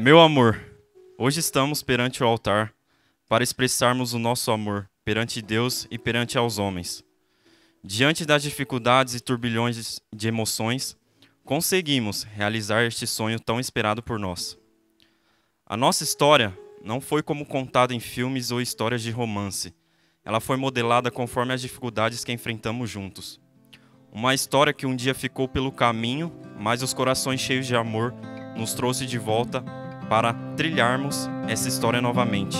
Meu amor, hoje estamos perante o altar para expressarmos o nosso amor perante Deus e perante aos homens. Diante das dificuldades e turbilhões de emoções, conseguimos realizar este sonho tão esperado por nós. A nossa história não foi como contada em filmes ou histórias de romance. Ela foi modelada conforme as dificuldades que enfrentamos juntos. Uma história que um dia ficou pelo caminho, mas os corações cheios de amor nos trouxe de volta para trilharmos essa história novamente.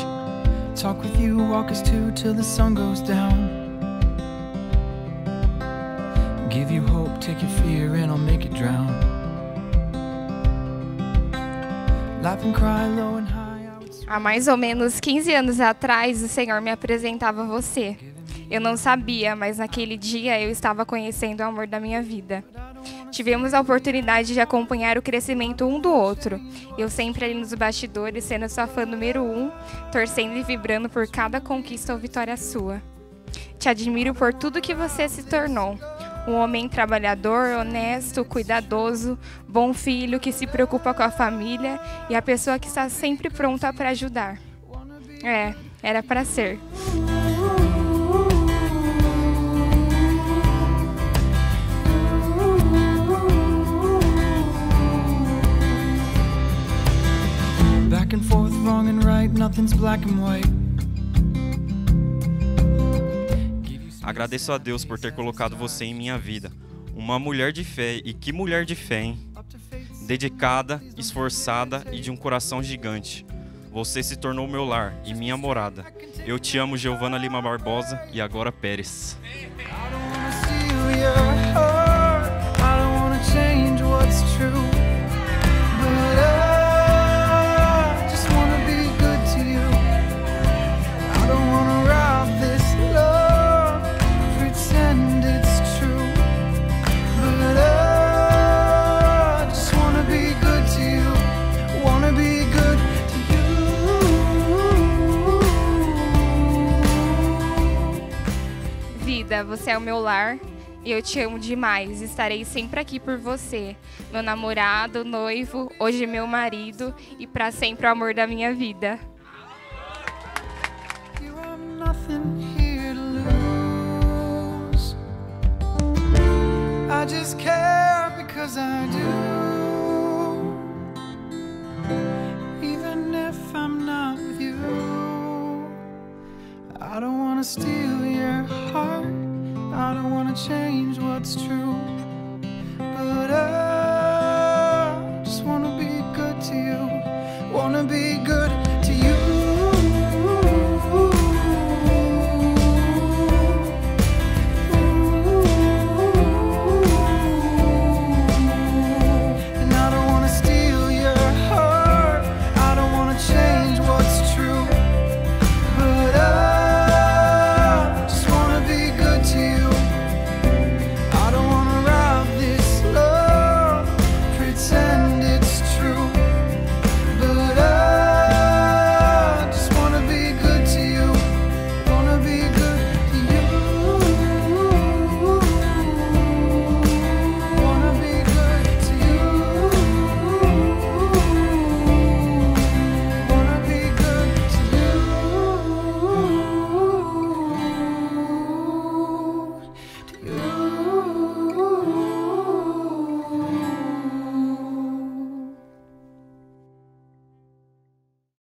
Talk with you, walk us two till the sun goes down. Give you hope, take your fear and I'll make it drown. Laugh and cry low and high. Há mais ou menos 15 anos atrás, o Senhor me apresentava você. Eu não sabia, mas naquele dia eu estava conhecendo o amor da minha vida. Tivemos a oportunidade de acompanhar o crescimento um do outro. Eu sempre ali nos bastidores, sendo sua fã número um, torcendo e vibrando por cada conquista ou vitória sua. Te admiro por tudo que você se tornou. Um homem trabalhador, honesto, cuidadoso, bom filho que se preocupa com a família e a pessoa que está sempre pronta para ajudar. É, era para ser. Back and forth, wrong and right, nothing's black and white. Agradeço a Deus por ter colocado você em minha vida. Uma mulher de fé, e que mulher de fé, hein? Dedicada, esforçada e de um coração gigante. Você se tornou meu lar e minha morada. Eu te amo, Giovana Lima Barbosa e agora Pérez. Vida, você é o meu lar e eu te amo demais. Estarei sempre aqui por você, meu namorado, noivo, hoje meu marido e para sempre o amor da minha vida. I just care because I do. Even if I'm not with you, I don't wanna steal. I don't wanna change what's true, but I just wanna be good to you. Wanna be good.